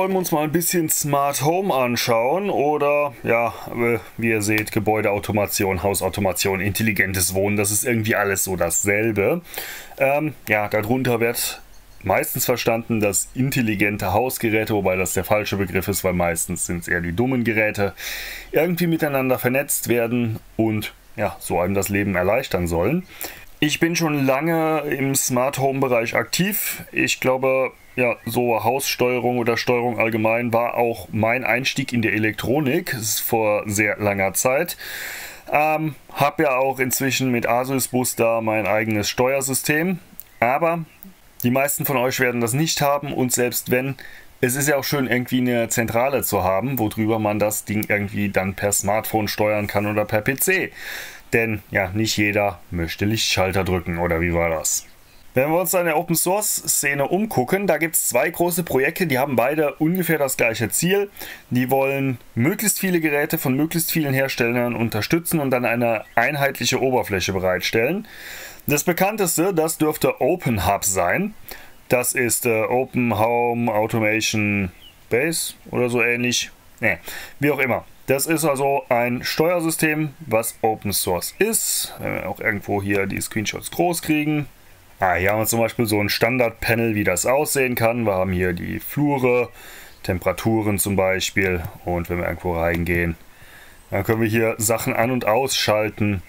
wollen wir uns mal ein bisschen Smart Home anschauen oder, ja, äh, wie ihr seht, Gebäudeautomation, Hausautomation, intelligentes Wohnen, das ist irgendwie alles so dasselbe. Ähm, ja, darunter wird meistens verstanden, dass intelligente Hausgeräte, wobei das der falsche Begriff ist, weil meistens sind es eher die dummen Geräte, irgendwie miteinander vernetzt werden und ja, so einem das Leben erleichtern sollen. Ich bin schon lange im Smart Home Bereich aktiv. Ich glaube, ja, so Haussteuerung oder Steuerung allgemein war auch mein Einstieg in die Elektronik vor sehr langer Zeit. Ähm, habe ja auch inzwischen mit Asus Booster mein eigenes Steuersystem. Aber die meisten von euch werden das nicht haben und selbst wenn, es ist ja auch schön, irgendwie eine Zentrale zu haben, worüber man das Ding irgendwie dann per Smartphone steuern kann oder per PC. Denn ja, nicht jeder möchte Lichtschalter drücken, oder wie war das? Wenn wir uns an der Open Source Szene umgucken, da gibt es zwei große Projekte, die haben beide ungefähr das gleiche Ziel. Die wollen möglichst viele Geräte von möglichst vielen Herstellern unterstützen und dann eine einheitliche Oberfläche bereitstellen. Das bekannteste, das dürfte Open Hub sein. Das ist äh, Open Home Automation Base oder so ähnlich. Nee, wie auch immer. Das ist also ein Steuersystem, was Open Source ist. Wenn wir auch irgendwo hier die Screenshots groß kriegen. Ah, hier haben wir zum Beispiel so ein Standard-Panel, wie das aussehen kann. Wir haben hier die Flure, Temperaturen zum Beispiel. Und wenn wir irgendwo reingehen, dann können wir hier Sachen an- und ausschalten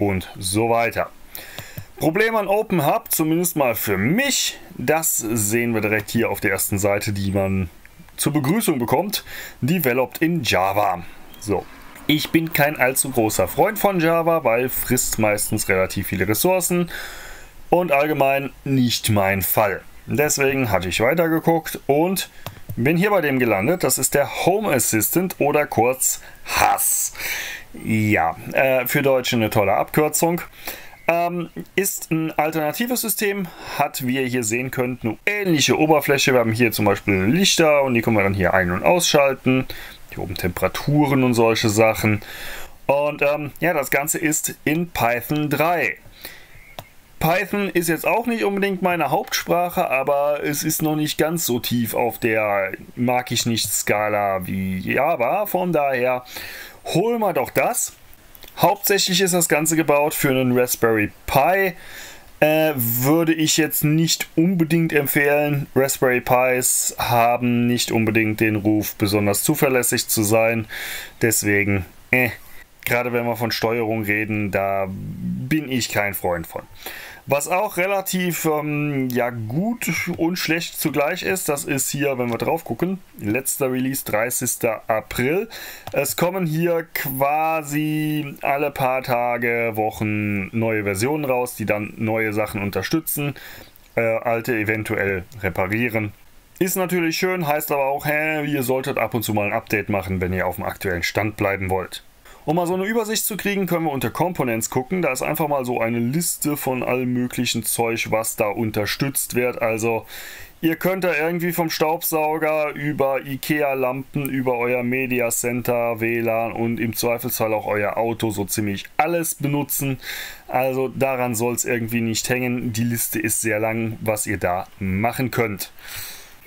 und so weiter. Problem an Open Hub, zumindest mal für mich, das sehen wir direkt hier auf der ersten Seite, die man zur Begrüßung bekommt, developed in Java. So, ich bin kein allzu großer Freund von Java, weil frisst meistens relativ viele Ressourcen und allgemein nicht mein Fall. Deswegen hatte ich weitergeguckt und bin hier bei dem gelandet. Das ist der Home Assistant oder kurz HAS. Ja, äh, für Deutsche eine tolle Abkürzung. Ähm, ist ein alternatives System, hat, wie ihr hier sehen könnt, eine ähnliche Oberfläche. Wir haben hier zum Beispiel Lichter und die können wir dann hier ein- und ausschalten. Hier oben Temperaturen und solche Sachen. Und ähm, ja, das Ganze ist in Python 3. Python ist jetzt auch nicht unbedingt meine Hauptsprache, aber es ist noch nicht ganz so tief auf der mag ich nicht Skala wie Java. Von daher holen wir doch das. Hauptsächlich ist das Ganze gebaut für einen Raspberry Pi. Äh, würde ich jetzt nicht unbedingt empfehlen. Raspberry Pis haben nicht unbedingt den Ruf, besonders zuverlässig zu sein. Deswegen, äh, gerade wenn wir von Steuerung reden, da bin ich kein Freund von. Was auch relativ ähm, ja, gut und schlecht zugleich ist, das ist hier, wenn wir drauf gucken, letzter Release 30. April. Es kommen hier quasi alle paar Tage, Wochen neue Versionen raus, die dann neue Sachen unterstützen, äh, alte eventuell reparieren. Ist natürlich schön, heißt aber auch, hä, ihr solltet ab und zu mal ein Update machen, wenn ihr auf dem aktuellen Stand bleiben wollt. Um mal so eine Übersicht zu kriegen, können wir unter Components gucken. Da ist einfach mal so eine Liste von allem möglichen Zeug, was da unterstützt wird. Also ihr könnt da irgendwie vom Staubsauger über IKEA-Lampen, über euer Media Center, WLAN und im Zweifelsfall auch euer Auto so ziemlich alles benutzen. Also daran soll es irgendwie nicht hängen. Die Liste ist sehr lang, was ihr da machen könnt.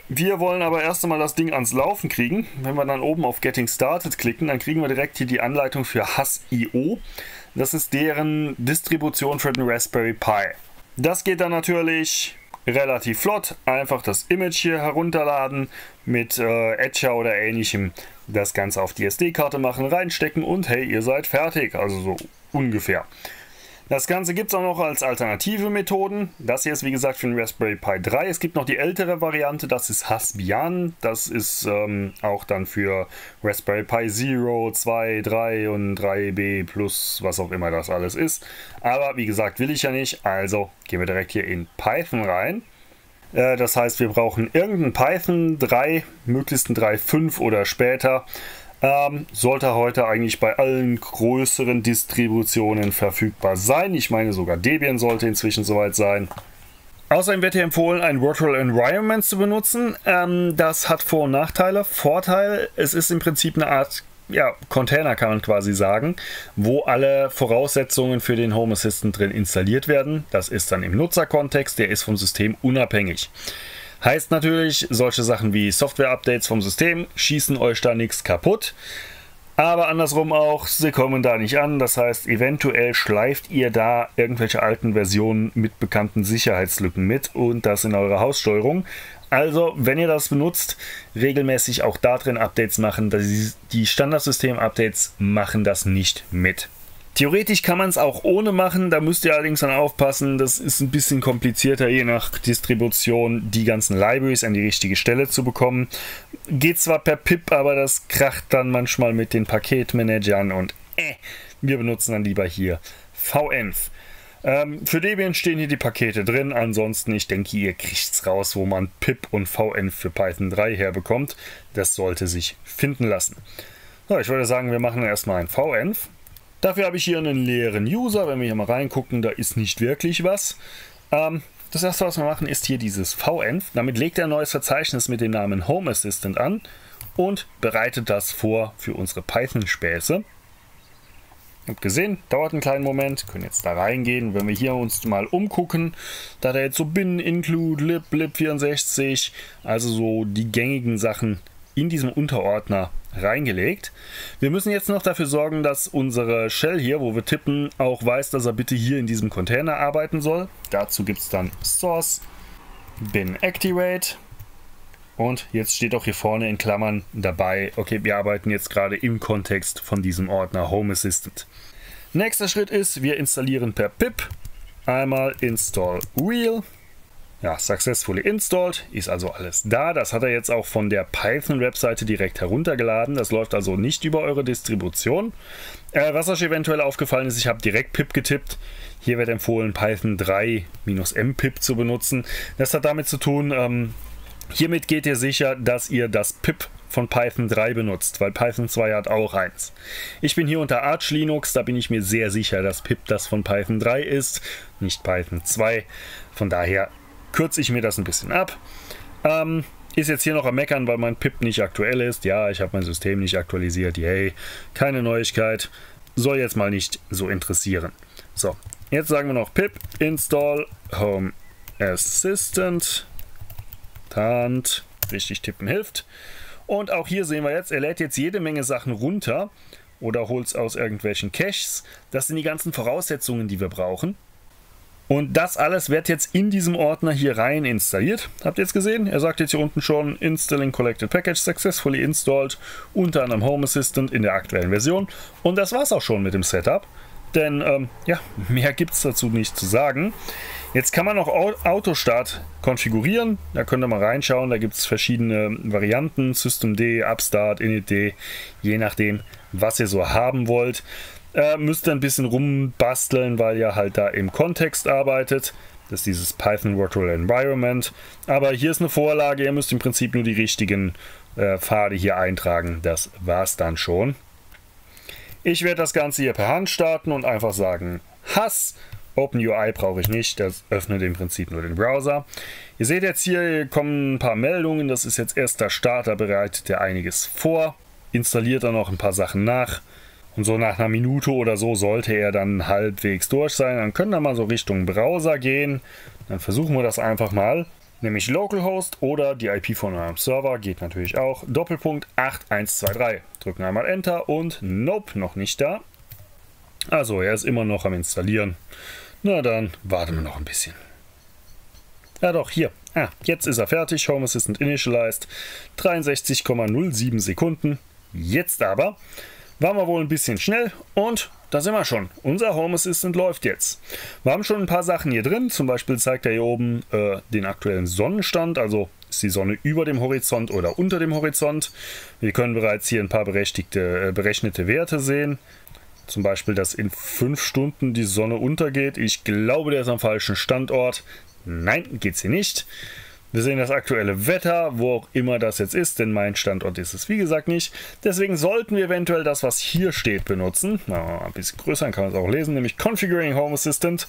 Wir wollen aber erst einmal das Ding ans Laufen kriegen. Wenn wir dann oben auf Getting Started klicken, dann kriegen wir direkt hier die Anleitung für Hass.io. Das ist deren Distribution für den Raspberry Pi. Das geht dann natürlich relativ flott. Einfach das Image hier herunterladen mit äh, Etcher oder ähnlichem. Das Ganze auf die SD-Karte machen, reinstecken und hey, ihr seid fertig. Also so ungefähr. Das Ganze gibt es auch noch als alternative Methoden. Das hier ist wie gesagt für den Raspberry Pi 3. Es gibt noch die ältere Variante, das ist Hasbian. Das ist ähm, auch dann für Raspberry Pi 0, 2, 3 und 3B plus was auch immer das alles ist. Aber wie gesagt will ich ja nicht, also gehen wir direkt hier in Python rein. Äh, das heißt, wir brauchen irgendeinen Python 3, möglichst ein 3.5 oder später. Ähm, sollte heute eigentlich bei allen größeren Distributionen verfügbar sein. Ich meine, sogar Debian sollte inzwischen soweit sein. Außerdem wird hier empfohlen, ein Virtual Environment zu benutzen. Ähm, das hat Vor- und Nachteile. Vorteil, es ist im Prinzip eine Art ja, Container, kann man quasi sagen, wo alle Voraussetzungen für den Home Assistant drin installiert werden. Das ist dann im Nutzerkontext, der ist vom System unabhängig. Heißt natürlich, solche Sachen wie Software-Updates vom System schießen euch da nichts kaputt. Aber andersrum auch, sie kommen da nicht an. Das heißt, eventuell schleift ihr da irgendwelche alten Versionen mit bekannten Sicherheitslücken mit und das in eurer Haussteuerung. Also, wenn ihr das benutzt, regelmäßig auch da drin Updates machen. Die Standardsystem-Updates machen das nicht mit. Theoretisch kann man es auch ohne machen, da müsst ihr allerdings dann aufpassen, das ist ein bisschen komplizierter, je nach Distribution die ganzen Libraries an die richtige Stelle zu bekommen. Geht zwar per PIP, aber das kracht dann manchmal mit den Paketmanagern und äh, wir benutzen dann lieber hier VNF. Ähm, für Debian stehen hier die Pakete drin, ansonsten, ich denke, ihr kriegt es raus, wo man PIP und VN für Python 3 herbekommt. Das sollte sich finden lassen. So, ich würde sagen, wir machen erstmal ein VNF. Dafür habe ich hier einen leeren User. Wenn wir hier mal reingucken, da ist nicht wirklich was. Ähm, das erste, was wir machen, ist hier dieses VEnv. Damit legt er ein neues Verzeichnis mit dem Namen Home Assistant an und bereitet das vor für unsere Python-Späße. Habt gesehen, dauert einen kleinen Moment, können jetzt da reingehen. Wenn wir hier uns mal umgucken, da hat er jetzt so bin, include, lib, lib64, also so die gängigen Sachen in diesem Unterordner reingelegt. Wir müssen jetzt noch dafür sorgen, dass unsere Shell hier, wo wir tippen, auch weiß, dass er bitte hier in diesem Container arbeiten soll. Dazu gibt es dann source bin activate und jetzt steht auch hier vorne in Klammern dabei, okay, wir arbeiten jetzt gerade im Kontext von diesem Ordner Home Assistant. Nächster Schritt ist, wir installieren per pip einmal install wheel ja, successfully installed, ist also alles da. Das hat er jetzt auch von der Python-Webseite direkt heruntergeladen. Das läuft also nicht über eure Distribution. Äh, was euch eventuell aufgefallen ist, ich habe direkt pip getippt. Hier wird empfohlen, Python 3-mpip zu benutzen. Das hat damit zu tun, ähm, hiermit geht ihr sicher, dass ihr das pip von Python 3 benutzt, weil Python 2 hat auch eins. Ich bin hier unter Arch Linux, da bin ich mir sehr sicher, dass pip das von Python 3 ist, nicht Python 2. Von daher kürze ich mir das ein bisschen ab. Ähm, ist jetzt hier noch am Meckern, weil mein PIP nicht aktuell ist. Ja, ich habe mein System nicht aktualisiert. Yay, keine Neuigkeit. Soll jetzt mal nicht so interessieren. So, jetzt sagen wir noch pip install home assistant. Tant, richtig tippen hilft. Und auch hier sehen wir jetzt, er lädt jetzt jede Menge Sachen runter oder holt es aus irgendwelchen Caches. Das sind die ganzen Voraussetzungen, die wir brauchen. Und das alles wird jetzt in diesem Ordner hier rein installiert. Habt ihr jetzt gesehen? Er sagt jetzt hier unten schon Installing Collected Package Successfully Installed unter anderem Home Assistant in der aktuellen Version. Und das war's auch schon mit dem Setup. Denn ähm, ja, mehr gibt es dazu nicht zu sagen. Jetzt kann man auch Autostart konfigurieren. Da könnt ihr mal reinschauen. Da gibt es verschiedene Varianten. Systemd, Upstart, Init, je nachdem, was ihr so haben wollt. Äh, müsst ihr ein bisschen rumbasteln, weil ihr halt da im Kontext arbeitet. Das ist dieses Python Virtual Environment. Aber hier ist eine Vorlage, ihr müsst im Prinzip nur die richtigen äh, Pfade hier eintragen. Das war's dann schon. Ich werde das Ganze hier per Hand starten und einfach sagen Hass. OpenUI brauche ich nicht, das öffnet im Prinzip nur den Browser. Ihr seht jetzt hier kommen ein paar Meldungen, das ist jetzt erster Starter, bereitet er einiges vor, installiert dann noch ein paar Sachen nach. Und so nach einer Minute oder so sollte er dann halbwegs durch sein. Dann können wir mal so Richtung Browser gehen. Dann versuchen wir das einfach mal. Nämlich Localhost oder die IP von eurem Server geht natürlich auch. Doppelpunkt 8123. Drücken einmal Enter und Nope, noch nicht da. Also, er ist immer noch am Installieren. Na dann warten wir noch ein bisschen. Ja doch, hier. Ah, jetzt ist er fertig. Home Assistant initialized. 63,07 Sekunden. Jetzt aber waren wir wohl ein bisschen schnell und da sind wir schon. Unser Home Assistant läuft jetzt. Wir haben schon ein paar Sachen hier drin. Zum Beispiel zeigt er hier oben äh, den aktuellen Sonnenstand. Also ist die Sonne über dem Horizont oder unter dem Horizont. Wir können bereits hier ein paar berechtigte, äh, berechnete Werte sehen. Zum Beispiel, dass in 5 Stunden die Sonne untergeht. Ich glaube, der ist am falschen Standort. Nein, geht sie nicht. Wir sehen das aktuelle Wetter, wo auch immer das jetzt ist, denn mein Standort ist es wie gesagt nicht. Deswegen sollten wir eventuell das, was hier steht, benutzen. Na, ein bisschen größer, kann man es auch lesen, nämlich Configuring Home Assistant,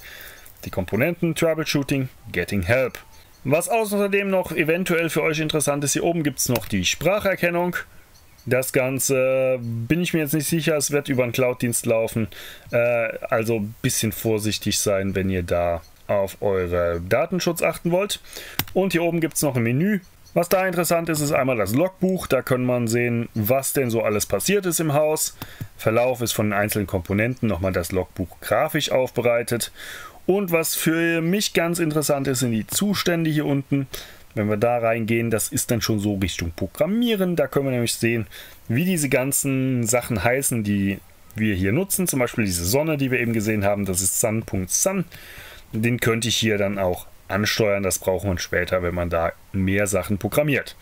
die Komponenten Troubleshooting, Getting Help. Was außerdem noch eventuell für euch interessant ist, hier oben gibt es noch die Spracherkennung. Das Ganze bin ich mir jetzt nicht sicher, es wird über einen Cloud-Dienst laufen. Äh, also ein bisschen vorsichtig sein, wenn ihr da auf eure Datenschutz achten wollt. Und hier oben gibt es noch ein Menü. Was da interessant ist, ist einmal das Logbuch. Da kann man sehen, was denn so alles passiert ist im Haus. Verlauf ist von den einzelnen Komponenten nochmal das Logbuch grafisch aufbereitet. Und was für mich ganz interessant ist, sind die Zustände hier unten. Wenn wir da reingehen, das ist dann schon so Richtung Programmieren. Da können wir nämlich sehen, wie diese ganzen Sachen heißen, die wir hier nutzen. Zum Beispiel diese Sonne, die wir eben gesehen haben, das ist sun.sun. Den könnte ich hier dann auch ansteuern. Das braucht man später, wenn man da mehr Sachen programmiert.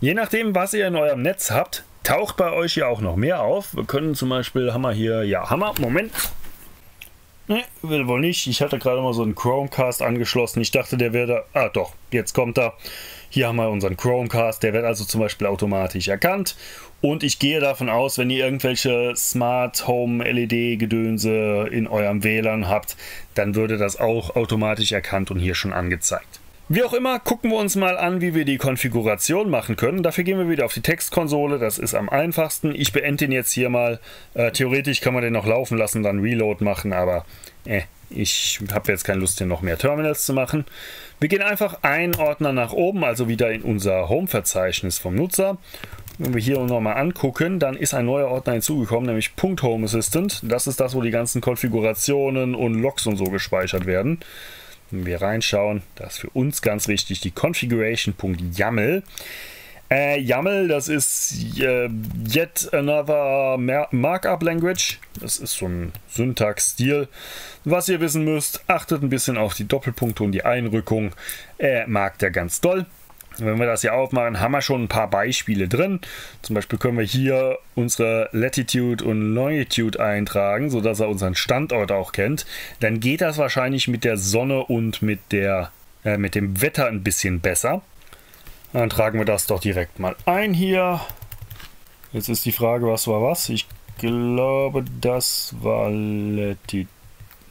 Je nachdem, was ihr in eurem Netz habt, taucht bei euch hier auch noch mehr auf. Wir können zum Beispiel, haben wir hier, ja, Hammer, Moment. Ne, will wohl nicht. Ich hatte gerade mal so einen Chromecast angeschlossen. Ich dachte, der wäre da. Ah, doch, jetzt kommt er. Hier haben wir unseren Chromecast. Der wird also zum Beispiel automatisch erkannt. Und ich gehe davon aus, wenn ihr irgendwelche Smart Home LED-Gedönse in eurem WLAN habt, dann würde das auch automatisch erkannt und hier schon angezeigt. Wie auch immer, gucken wir uns mal an, wie wir die Konfiguration machen können. Dafür gehen wir wieder auf die Textkonsole, das ist am einfachsten. Ich beende den jetzt hier mal. Äh, theoretisch kann man den noch laufen lassen, dann Reload machen, aber äh, ich habe jetzt keine Lust, hier noch mehr Terminals zu machen. Wir gehen einfach einen Ordner nach oben, also wieder in unser Home-Verzeichnis vom Nutzer. Wenn wir hier nochmal angucken, dann ist ein neuer Ordner hinzugekommen, nämlich .Home Assistant. Das ist das, wo die ganzen Konfigurationen und Logs und so gespeichert werden. Wenn wir reinschauen, das ist für uns ganz wichtig, die Configuration.yaml. Äh, YAML, das ist äh, Yet Another Markup Language. Das ist so ein Syntax-Stil. Was ihr wissen müsst, achtet ein bisschen auf die Doppelpunkte und die Einrückung. Äh, mag der ganz doll. Wenn wir das hier aufmachen, haben wir schon ein paar Beispiele drin. Zum Beispiel können wir hier unsere Latitude und Longitude eintragen, sodass er unseren Standort auch kennt. Dann geht das wahrscheinlich mit der Sonne und mit, der, äh, mit dem Wetter ein bisschen besser. Dann tragen wir das doch direkt mal ein hier. Jetzt ist die Frage, was war was? Ich glaube, das war Latitude.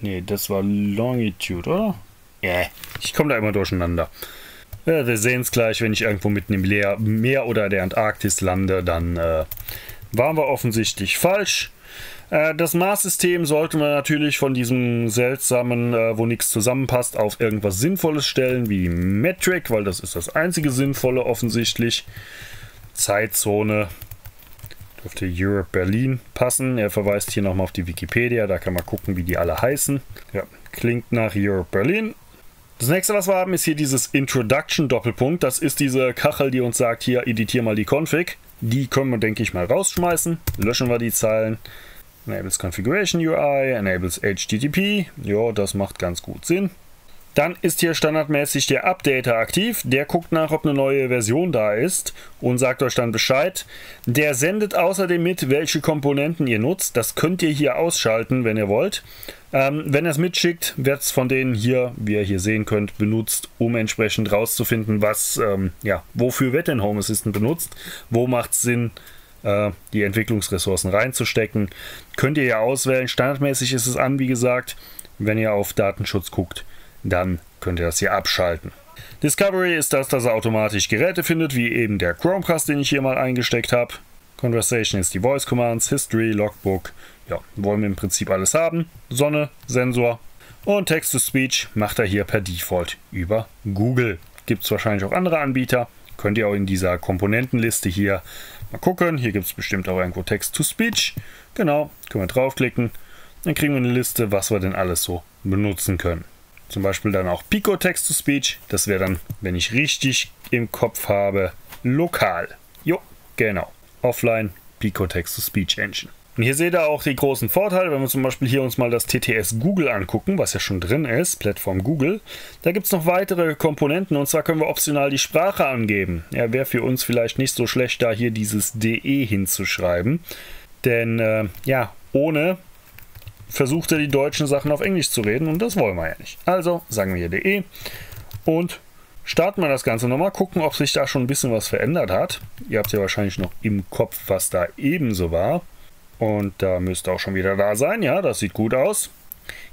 Ne, das war Longitude, oder? Ja, yeah. ich komme da immer durcheinander. Ja, wir sehen es gleich, wenn ich irgendwo mitten im Meer oder der Antarktis lande, dann äh, waren wir offensichtlich falsch. Äh, das Maßsystem sollte man natürlich von diesem seltsamen, äh, wo nichts zusammenpasst, auf irgendwas Sinnvolles stellen, wie Metric, weil das ist das einzige Sinnvolle offensichtlich. Zeitzone dürfte Europe Berlin passen. Er verweist hier nochmal auf die Wikipedia, da kann man gucken, wie die alle heißen. Ja, klingt nach Europe Berlin. Das nächste, was wir haben, ist hier dieses Introduction Doppelpunkt. Das ist diese Kachel, die uns sagt, hier editier mal die Config. Die können wir, denke ich, mal rausschmeißen. Löschen wir die Zeilen. Enables Configuration UI, enables HTTP. Ja, das macht ganz gut Sinn. Dann ist hier standardmäßig der Updater aktiv. Der guckt nach, ob eine neue Version da ist und sagt euch dann Bescheid. Der sendet außerdem mit, welche Komponenten ihr nutzt. Das könnt ihr hier ausschalten, wenn ihr wollt. Ähm, wenn er es mitschickt, wird es von denen hier, wie ihr hier sehen könnt, benutzt, um entsprechend rauszufinden, was, ähm, ja, wofür wird denn Home Assistant benutzt, wo macht es Sinn, die Entwicklungsressourcen reinzustecken. Könnt ihr ja auswählen. Standardmäßig ist es an, wie gesagt, wenn ihr auf Datenschutz guckt dann könnt ihr das hier abschalten. Discovery ist das, dass er automatisch Geräte findet, wie eben der Chromecast, den ich hier mal eingesteckt habe. Conversation ist die Voice Commands, History, Logbook. Ja, wollen wir im Prinzip alles haben. Sonne, Sensor und Text-to-Speech macht er hier per Default über Google. Gibt es wahrscheinlich auch andere Anbieter. Könnt ihr auch in dieser Komponentenliste hier mal gucken. Hier gibt es bestimmt auch irgendwo Text-to-Speech. Genau, können wir draufklicken. Dann kriegen wir eine Liste, was wir denn alles so benutzen können. Zum Beispiel dann auch Pico Text-to-Speech. Das wäre dann, wenn ich richtig im Kopf habe, lokal. Jo, genau. Offline Pico Text-to-Speech Engine. Und hier seht ihr auch die großen Vorteile, wenn wir zum Beispiel hier uns mal das TTS Google angucken, was ja schon drin ist, Plattform Google. Da gibt es noch weitere Komponenten und zwar können wir optional die Sprache angeben. Ja, wäre für uns vielleicht nicht so schlecht, da hier dieses DE hinzuschreiben. Denn äh, ja, ohne versucht er die deutschen Sachen auf Englisch zu reden und das wollen wir ja nicht. Also sagen wir hier de und starten wir das Ganze nochmal, gucken, ob sich da schon ein bisschen was verändert hat. Ihr habt ja wahrscheinlich noch im Kopf, was da ebenso war. Und da müsste auch schon wieder da sein. Ja, das sieht gut aus.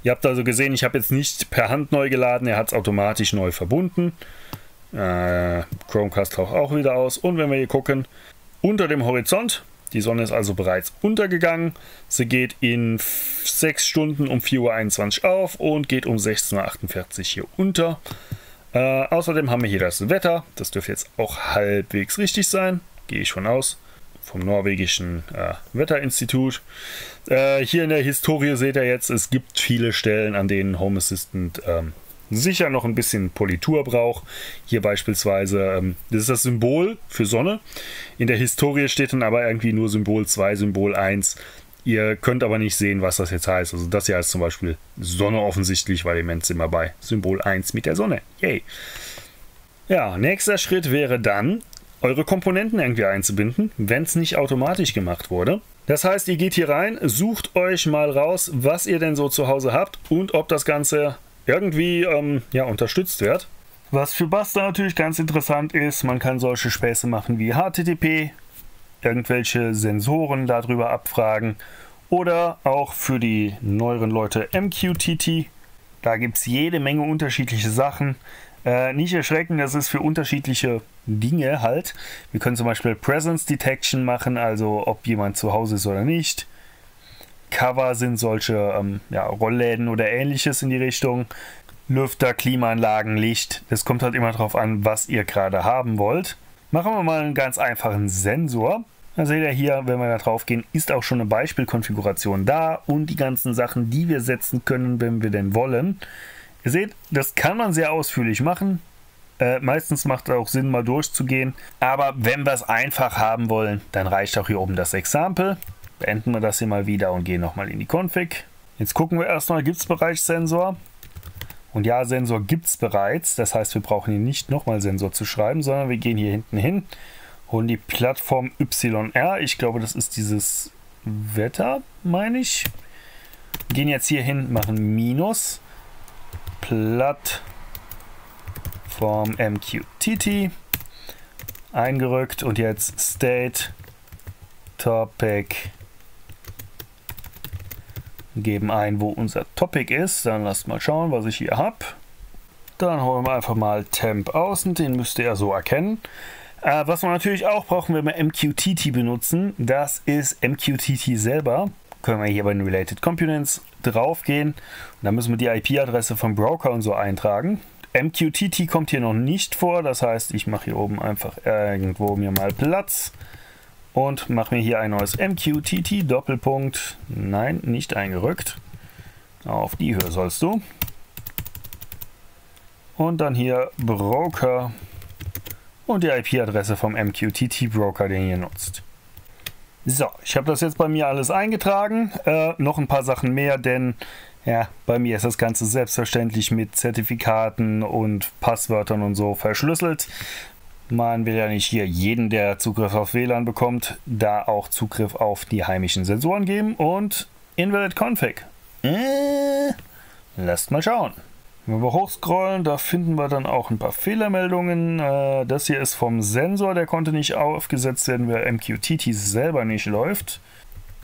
Ihr habt also gesehen, ich habe jetzt nicht per Hand neu geladen, er hat es automatisch neu verbunden. Äh, Chromecast taucht auch wieder aus. Und wenn wir hier gucken, unter dem Horizont, die Sonne ist also bereits untergegangen. Sie geht in sechs Stunden um 4.21 Uhr auf und geht um 16.48 Uhr hier unter. Äh, außerdem haben wir hier das Wetter. Das dürfte jetzt auch halbwegs richtig sein. Gehe ich von aus. Vom norwegischen äh, Wetterinstitut. Äh, hier in der Historie seht ihr jetzt, es gibt viele Stellen, an denen Home Assistant ähm, sicher noch ein bisschen Politur braucht. Hier beispielsweise, ähm, das ist das Symbol für Sonne. In der Historie steht dann aber irgendwie nur Symbol 2, Symbol 1. Ihr könnt aber nicht sehen, was das jetzt heißt. Also das hier heißt zum Beispiel Sonne offensichtlich, weil im immer bei Symbol 1 mit der Sonne. Yay. Ja, nächster Schritt wäre dann, eure Komponenten irgendwie einzubinden, wenn es nicht automatisch gemacht wurde. Das heißt, ihr geht hier rein, sucht euch mal raus, was ihr denn so zu Hause habt und ob das Ganze irgendwie ähm, ja, unterstützt wird. Was für Buster natürlich ganz interessant ist, man kann solche Späße machen wie HTTP, irgendwelche Sensoren darüber abfragen oder auch für die neueren Leute MQTT. Da gibt es jede Menge unterschiedliche Sachen. Äh, nicht erschrecken, das ist für unterschiedliche Dinge halt. Wir können zum Beispiel Presence Detection machen, also ob jemand zu Hause ist oder nicht. Cover sind solche ähm, ja, Rollläden oder ähnliches in die Richtung. Lüfter, Klimaanlagen, Licht. Das kommt halt immer darauf an, was ihr gerade haben wollt. Machen wir mal einen ganz einfachen Sensor. Da seht ihr hier, wenn wir da drauf gehen, ist auch schon eine Beispielkonfiguration da und die ganzen Sachen, die wir setzen können, wenn wir denn wollen. Ihr seht, das kann man sehr ausführlich machen. Äh, meistens macht es auch Sinn, mal durchzugehen. Aber wenn wir es einfach haben wollen, dann reicht auch hier oben das Example. Beenden wir das hier mal wieder und gehen nochmal in die Config. Jetzt gucken wir erstmal, gibt es bereits Sensor? Und ja, Sensor gibt es bereits. Das heißt, wir brauchen hier nicht nochmal Sensor zu schreiben, sondern wir gehen hier hinten hin, holen die Plattform YR. Ich glaube, das ist dieses Wetter, meine ich. Gehen jetzt hier hin, machen Minus Plattform MQTT eingerückt und jetzt State Topic geben ein, wo unser Topic ist. Dann lasst mal schauen, was ich hier habe. Dann holen wir einfach mal Temp außen, den müsst ihr ja so erkennen. Äh, was man natürlich auch brauchen, wenn wir MQTT benutzen, das ist MQTT selber. Können wir hier bei den Related Components draufgehen und dann müssen wir die IP-Adresse vom Broker und so eintragen. MQTT kommt hier noch nicht vor, das heißt, ich mache hier oben einfach irgendwo mir mal Platz und mache mir hier ein neues MQTT Doppelpunkt. Nein, nicht eingerückt. Auf die Höhe sollst du. Und dann hier Broker und die IP-Adresse vom MQTT-Broker, den ihr nutzt. So, ich habe das jetzt bei mir alles eingetragen. Äh, noch ein paar Sachen mehr, denn ja, bei mir ist das Ganze selbstverständlich mit Zertifikaten und Passwörtern und so verschlüsselt. Man will ja nicht hier jeden, der Zugriff auf WLAN bekommt, da auch Zugriff auf die heimischen Sensoren geben und Invalid Config. Äh, lasst mal schauen. Wenn wir hochscrollen, da finden wir dann auch ein paar Fehlermeldungen. Äh, das hier ist vom Sensor, der konnte nicht aufgesetzt werden, weil MQTT selber nicht läuft.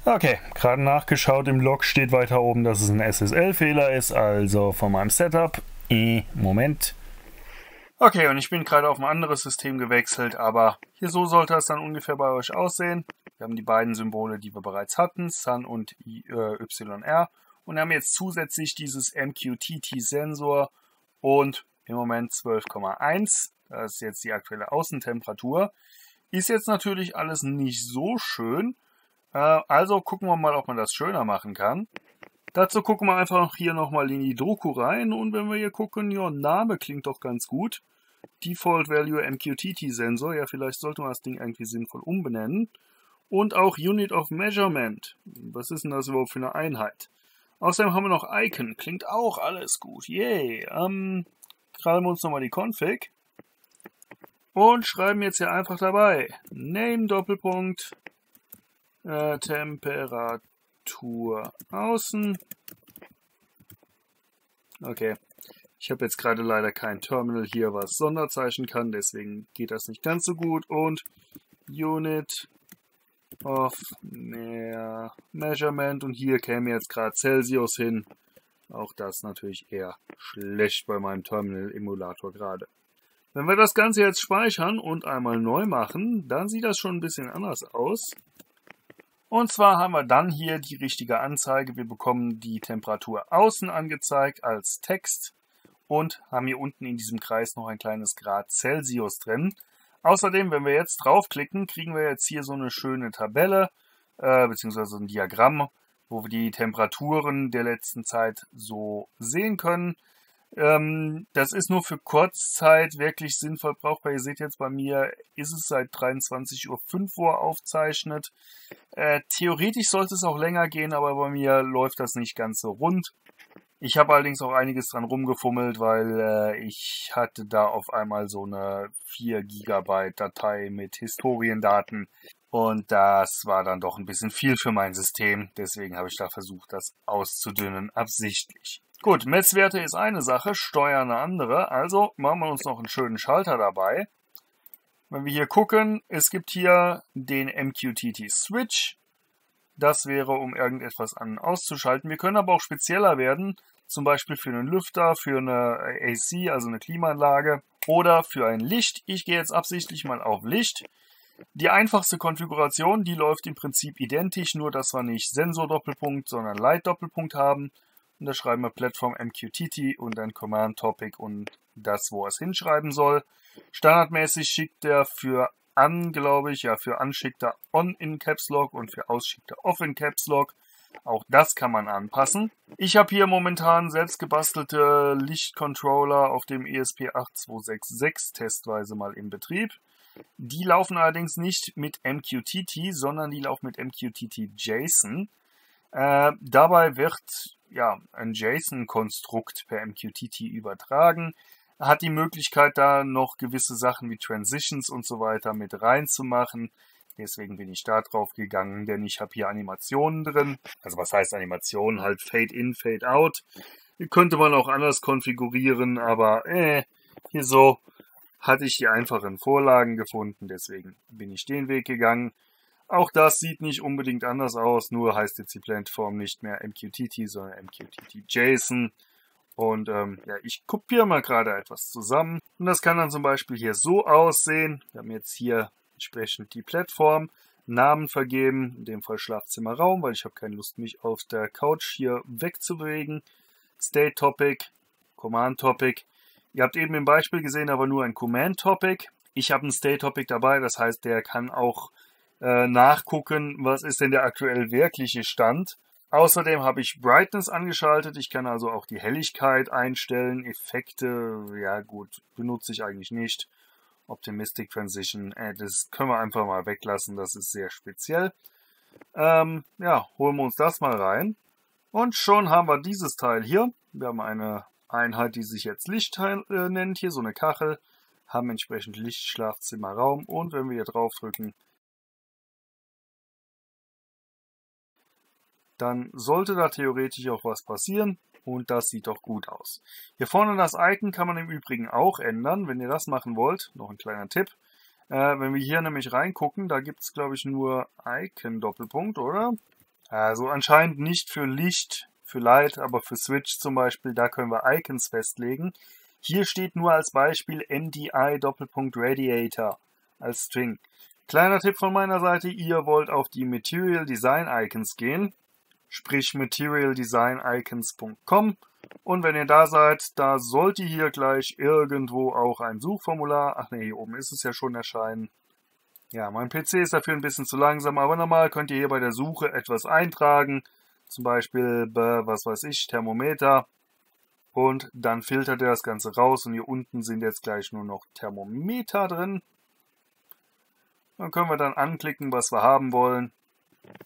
Okay, gerade nachgeschaut, im Log steht weiter oben, dass es ein SSL-Fehler ist, also von meinem Setup. Äh, Moment. Okay, und ich bin gerade auf ein anderes System gewechselt, aber hier so sollte es dann ungefähr bei euch aussehen. Wir haben die beiden Symbole, die wir bereits hatten, Sun und äh, YR. Und haben jetzt zusätzlich dieses MQTT-Sensor und im Moment 12,1. Das ist jetzt die aktuelle Außentemperatur. Ist jetzt natürlich alles nicht so schön. Äh, also gucken wir mal, ob man das schöner machen kann. Dazu gucken wir einfach hier nochmal in die Doku rein und wenn wir hier gucken, ja, Name klingt doch ganz gut. Default Value MQTT Sensor, ja, vielleicht sollte man das Ding irgendwie sinnvoll umbenennen. Und auch Unit of Measurement. Was ist denn das überhaupt für eine Einheit? Außerdem haben wir noch Icon, klingt auch alles gut. Yay. Ähm, graben wir uns nochmal die Config. Und schreiben jetzt hier einfach dabei. Name Doppelpunkt äh, Temperatur außen. Okay. Ich habe jetzt gerade leider kein Terminal hier, was Sonderzeichen kann, deswegen geht das nicht ganz so gut. Und Unit of Measurement und hier käme jetzt gerade Celsius hin. Auch das natürlich eher schlecht bei meinem Terminal-Emulator gerade. Wenn wir das Ganze jetzt speichern und einmal neu machen, dann sieht das schon ein bisschen anders aus. Und zwar haben wir dann hier die richtige Anzeige. Wir bekommen die Temperatur außen angezeigt als Text und haben hier unten in diesem Kreis noch ein kleines Grad Celsius drin. Außerdem, wenn wir jetzt draufklicken, kriegen wir jetzt hier so eine schöne Tabelle, äh, beziehungsweise ein Diagramm, wo wir die Temperaturen der letzten Zeit so sehen können. Ähm, das ist nur für Kurzzeit wirklich sinnvoll brauchbar. Ihr seht jetzt bei mir, ist es seit 23.05 Uhr aufzeichnet. Äh, theoretisch sollte es auch länger gehen, aber bei mir läuft das nicht ganz so rund. Ich habe allerdings auch einiges dran rumgefummelt, weil äh, ich hatte da auf einmal so eine 4 GB Datei mit Historiendaten und das war dann doch ein bisschen viel für mein System. Deswegen habe ich da versucht, das auszudünnen, absichtlich. Gut, Messwerte ist eine Sache, Steuer eine andere. Also machen wir uns noch einen schönen Schalter dabei. Wenn wir hier gucken, es gibt hier den MQTT Switch. Das wäre, um irgendetwas an- auszuschalten. Wir können aber auch spezieller werden, zum Beispiel für einen Lüfter, für eine AC, also eine Klimaanlage oder für ein Licht. Ich gehe jetzt absichtlich mal auf Licht. Die einfachste Konfiguration, die läuft im Prinzip identisch, nur dass wir nicht Sensor-Doppelpunkt, sondern Light-Doppelpunkt haben. Und da schreiben wir Plattform MQTT und dann Command Topic und das, wo es hinschreiben soll. Standardmäßig schickt er für an, glaube ich, ja, für an er on in Caps Lock und für aus schickt er off in Caps Lock. Auch das kann man anpassen. Ich habe hier momentan selbst gebastelte Lichtcontroller auf dem ESP8266 testweise mal in Betrieb. Die laufen allerdings nicht mit MQTT, sondern die laufen mit MQTT JSON. Äh, dabei wird ja, ein JSON-Konstrukt per MQTT übertragen. Hat die Möglichkeit, da noch gewisse Sachen wie Transitions und so weiter mit reinzumachen. Deswegen bin ich da drauf gegangen, denn ich habe hier Animationen drin. Also was heißt Animationen? Halt Fade in, Fade out. Könnte man auch anders konfigurieren, aber äh, hier so hatte ich die einfachen Vorlagen gefunden, deswegen bin ich den Weg gegangen. Auch das sieht nicht unbedingt anders aus, nur heißt jetzt die Platform nicht mehr MQTT, sondern MQTT JSON. Und ähm, ja, ich kopiere mal gerade etwas zusammen. Und das kann dann zum Beispiel hier so aussehen. Wir haben jetzt hier entsprechend die Plattform, Namen vergeben, in dem Fall Schlafzimmerraum, weil ich habe keine Lust, mich auf der Couch hier wegzubewegen. State Topic, Command Topic. Ihr habt eben im Beispiel gesehen, aber nur ein Command Topic. Ich habe ein State Topic dabei, das heißt, der kann auch äh, nachgucken, was ist denn der aktuell wirkliche Stand. Außerdem habe ich Brightness angeschaltet. Ich kann also auch die Helligkeit einstellen. Effekte, ja gut, benutze ich eigentlich nicht. Optimistic Transition, äh, das können wir einfach mal weglassen. Das ist sehr speziell. Ähm, ja, holen wir uns das mal rein. Und schon haben wir dieses Teil hier. Wir haben eine Einheit, die sich jetzt Lichtteil äh, nennt. Hier so eine Kachel. Haben entsprechend Licht, Schlafzimmer, Raum. Und wenn wir hier drauf dann sollte da theoretisch auch was passieren und das sieht doch gut aus. Hier vorne das Icon kann man im Übrigen auch ändern, wenn ihr das machen wollt. Noch ein kleiner Tipp. Äh, wenn wir hier nämlich reingucken, da gibt es glaube ich nur Icon-Doppelpunkt, oder? Also anscheinend nicht für Licht, für Light, aber für Switch zum Beispiel, da können wir Icons festlegen. Hier steht nur als Beispiel MDI Doppelpunkt Radiator als String. Kleiner Tipp von meiner Seite, ihr wollt auf die Material Design Icons gehen sprich materialdesignicons.com. Und wenn ihr da seid, da sollte hier gleich irgendwo auch ein Suchformular, ach ne, hier oben ist es ja schon erscheinen. Ja, mein PC ist dafür ein bisschen zu langsam, aber normal könnt ihr hier bei der Suche etwas eintragen. Zum Beispiel, was weiß ich, Thermometer. Und dann filtert er das Ganze raus und hier unten sind jetzt gleich nur noch Thermometer drin. Dann können wir dann anklicken, was wir haben wollen.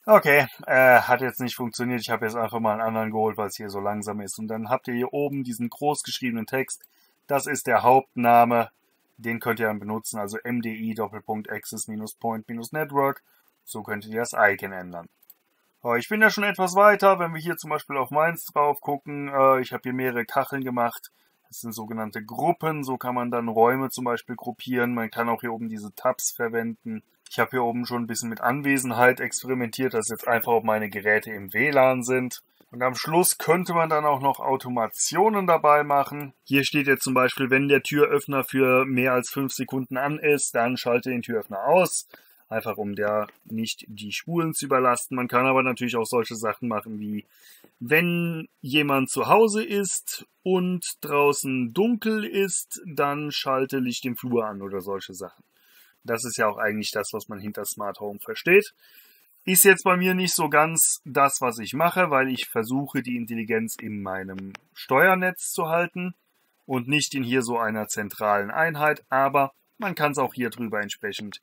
Okay, äh, hat jetzt nicht funktioniert. Ich habe jetzt einfach mal einen anderen geholt, weil es hier so langsam ist. Und dann habt ihr hier oben diesen großgeschriebenen Text. Das ist der Hauptname. Den könnt ihr dann benutzen. Also MDI Doppelpunkt Access Point Network. So könnt ihr das Icon ändern. Oh, ich bin ja schon etwas weiter. Wenn wir hier zum Beispiel auf meins drauf gucken, äh, ich habe hier mehrere Kacheln gemacht. Das sind sogenannte Gruppen. So kann man dann Räume zum Beispiel gruppieren. Man kann auch hier oben diese Tabs verwenden. Ich habe hier oben schon ein bisschen mit Anwesenheit experimentiert, dass jetzt einfach auch meine Geräte im WLAN sind. Und am Schluss könnte man dann auch noch Automationen dabei machen. Hier steht jetzt zum Beispiel, wenn der Türöffner für mehr als fünf Sekunden an ist, dann schalte den Türöffner aus. einfach um der nicht die Spulen zu überlasten. Man kann aber natürlich auch solche Sachen machen wie, wenn jemand zu Hause ist und draußen dunkel ist, dann schalte Licht im Flur an oder solche Sachen. Das ist ja auch eigentlich das, was man hinter Smart Home versteht. Ist jetzt bei mir nicht so ganz das, was ich mache, weil ich versuche, die Intelligenz in meinem Steuernetz zu halten und nicht in hier so einer zentralen Einheit, aber man kann es auch hier drüber entsprechend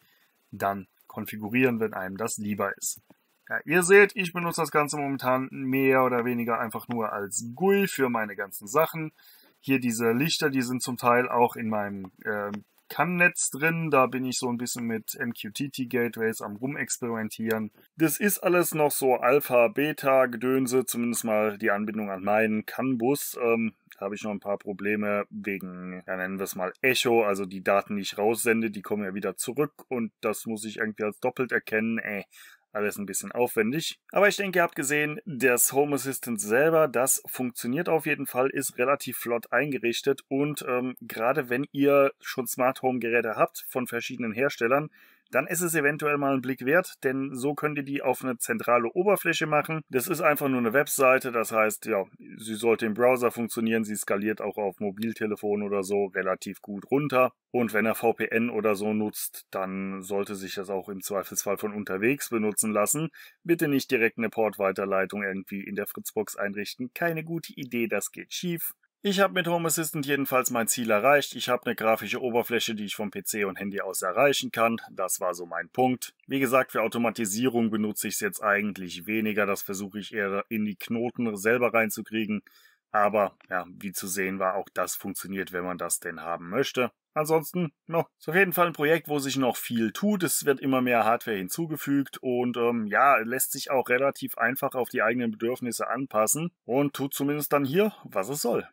dann konfigurieren, wenn einem das lieber ist. Ja, ihr seht, ich benutze das Ganze momentan mehr oder weniger einfach nur als GUI für meine ganzen Sachen. Hier diese Lichter, die sind zum Teil auch in meinem äh, CAN-Netz drin. Da bin ich so ein bisschen mit MQTT-Gateways am rumexperimentieren. Das ist alles noch so Alpha, Beta, Gedönse, zumindest mal die Anbindung an meinen CAN-Bus. Ähm, da habe ich noch ein paar Probleme wegen, ja, nennen wir es mal Echo, also die Daten, die ich raussende, die kommen ja wieder zurück und das muss ich irgendwie als doppelt erkennen. Äh, alles ein bisschen aufwendig. Aber ich denke, ihr habt gesehen, das Home Assistant selber, das funktioniert auf jeden Fall, ist relativ flott eingerichtet und ähm, gerade wenn ihr schon Smart Home Geräte habt von verschiedenen Herstellern, dann ist es eventuell mal ein Blick wert, denn so könnt ihr die auf eine zentrale Oberfläche machen. Das ist einfach nur eine Webseite, das heißt, ja, sie sollte im Browser funktionieren, sie skaliert auch auf Mobiltelefon oder so relativ gut runter. Und wenn er VPN oder so nutzt, dann sollte sich das auch im Zweifelsfall von unterwegs benutzen lassen. Bitte nicht direkt eine Portweiterleitung irgendwie in der Fritzbox einrichten. Keine gute Idee, das geht schief. Ich habe mit Home Assistant jedenfalls mein Ziel erreicht. Ich habe eine grafische Oberfläche, die ich vom PC und Handy aus erreichen kann. Das war so mein Punkt. Wie gesagt, für Automatisierung benutze ich es jetzt eigentlich weniger. Das versuche ich eher in die Knoten selber reinzukriegen. Aber ja, wie zu sehen war, auch das funktioniert, wenn man das denn haben möchte. Ansonsten, no, ist auf jeden Fall ein Projekt, wo sich noch viel tut. Es wird immer mehr Hardware hinzugefügt und ähm, ja, lässt sich auch relativ einfach auf die eigenen Bedürfnisse anpassen und tut zumindest dann hier, was es soll.